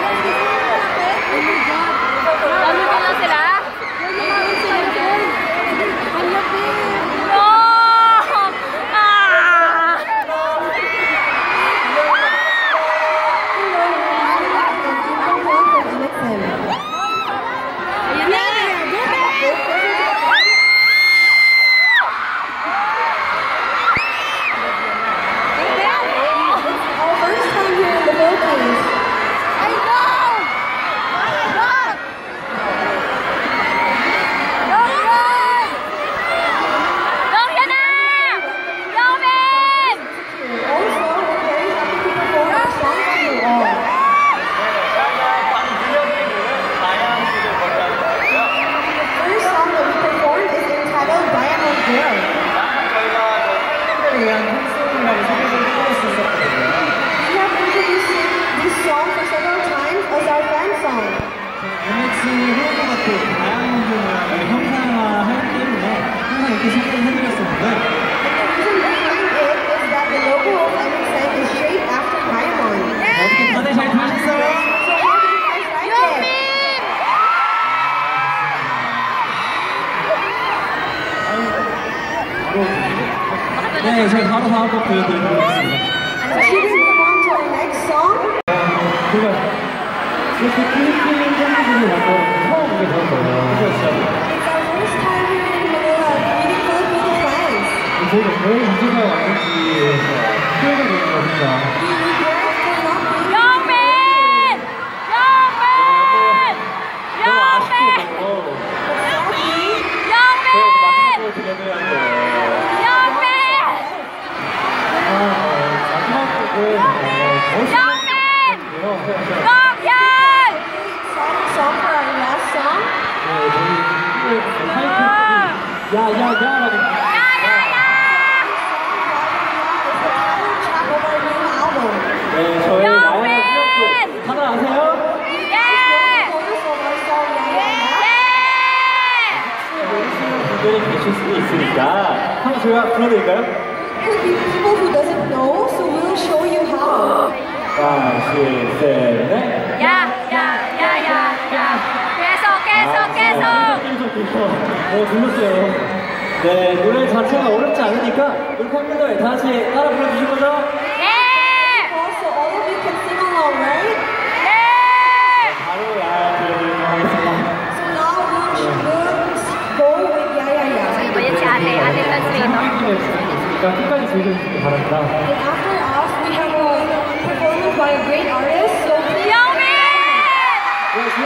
Thank you. 팬들을 위한 팬송이라고 소개를 해드릴 수 있었거든요. We have introduced this song for several times as our fan song. MX 후보가 또 다이아몬드라는 형상화하기 때문에 항상 이렇게 소개를 해드렸었는데 네, 제가 바로 다음 곡 보여드리도록 하겠습니다. So should we move on to our next song? 제가 이렇게 필리핀 팬분들이 와서 처음 오게 되었어요. 그렇죠. It's our first time here in Manila meeting Filipino fans. 저희가 왜 이제가 왔는지 표현이 되는 거 진짜. Of our new album. 네, 저희! 나야 또 다들 아세요? 예! 예! 분들이 계실 수도 있으니까 한번 제가 불러드릴까요? 둘, 셋, 넷. 야! 야! 야! 야! 야! 계속 계속 계속! 계속 계속. 네, 불렀어요. 네, 노래 자체가 어렵지 않으니까 우리 팬분들 다 같이 따라 불러주실 거죠? 예! Also, all of you can sing along, right? 예! 바로 야 들려드리도록 하겠습니다. So now we'll, go with Yeah Yeah Yeah. Iba yan si ate, ate translator. 그러니까 끝까지 즐겨주시기 바랍니다. by a great artist. So Yomi! Yes,